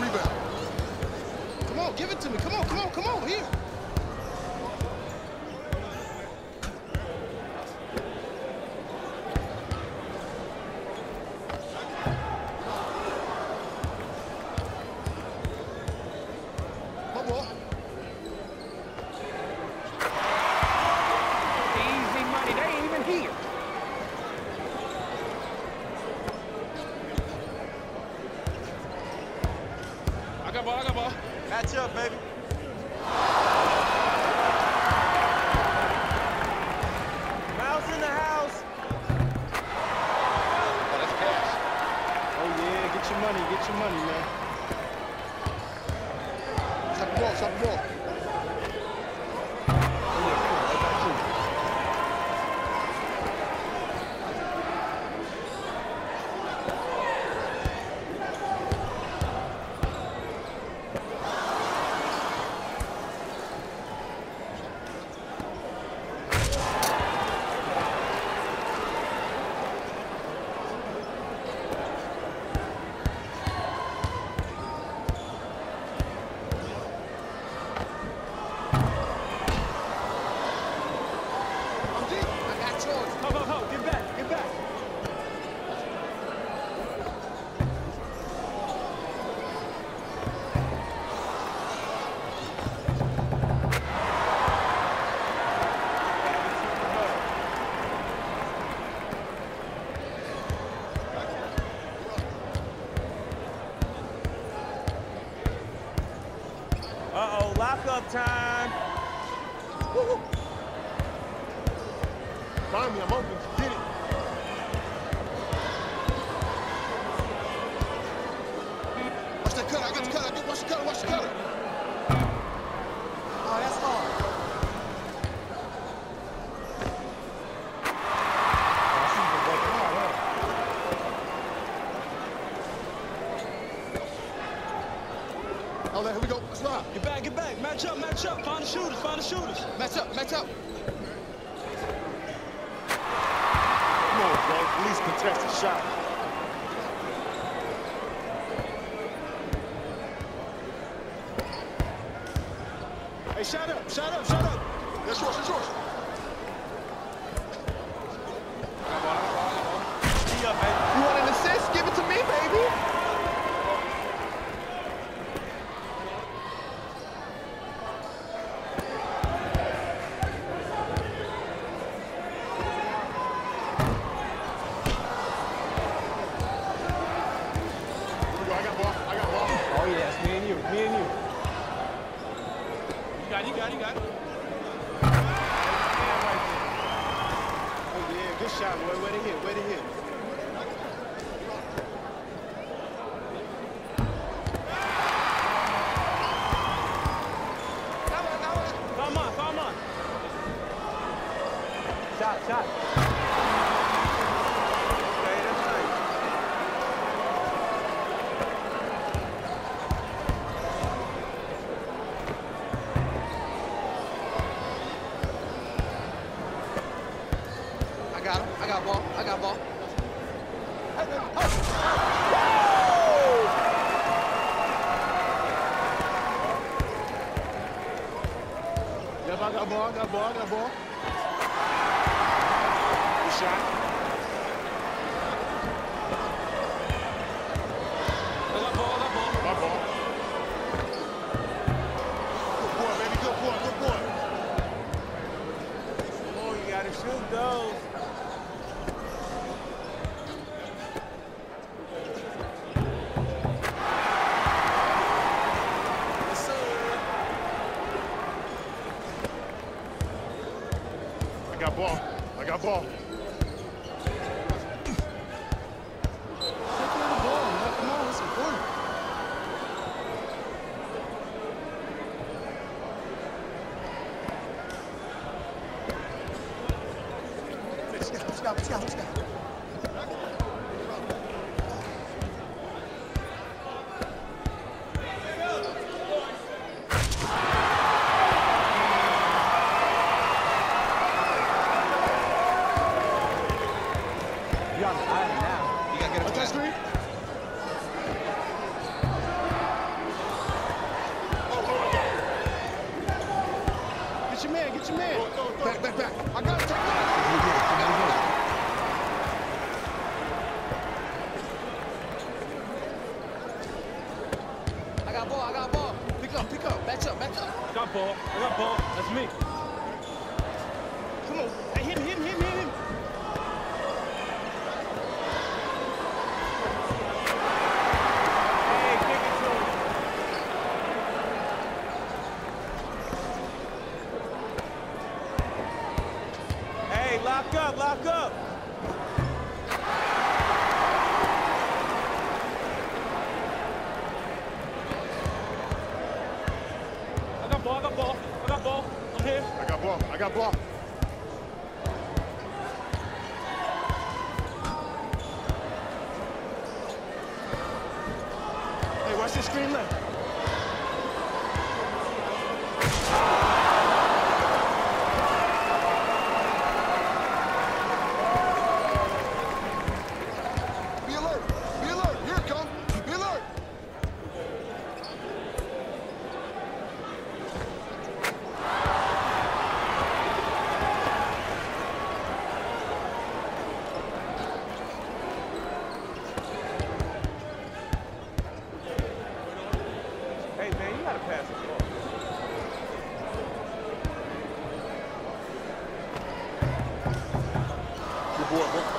rebound. Come on, give it to me. Come on, come on, come on, here. My ball. Easy money. They ain't even here. I got ball, I got ball. Match up, baby. Mouse in the house. Oh, that's pass. Oh, yeah. Get your money. Get your money, man. Stop the ball, stop the ball. I'm deep. I got yours. Ho, ho, ho. Get back. Get back. Lockup time. Find me, I'm open. Get it. Watch that cutter. I got the cutter. I get, watch the cutter. Watch the cutter. Oh, there, here we go. Let's ride. Get back. Get back. Match up. Match up. Find the shooters. Find the shooters. Match up, match up. Come on, bro. At least contest a shot. Hey, shut up. Shut up. Shut up. That's yours, that's yours. Tee up, baby. You want an assist? Give it to me, baby. Here we go. I got ball. I got ball. Oh, yeah. It's me and you. Me and you. You got it, you got it, you got it. Oh, yeah. Good shot, boy. Way to hit, way to hit. Yep, I got ball, I got ball, I got ball. Good shot. I got ball. I got ball. My ball. Good boy, baby. Good boy, good boy. Oh, you gotta shoot those. Yes, sir. I got ball. I got ball. Let's go, let's go, let's go. get a chance. Get your man, get your man. Go, go, go. Back, back, back. I got to take it. I got ball, I got ball. Pick up, pick up. Back up, back up. I got ball, I got ball. That's me. I got ball. Hey, watch this screen left. Good boy, bro.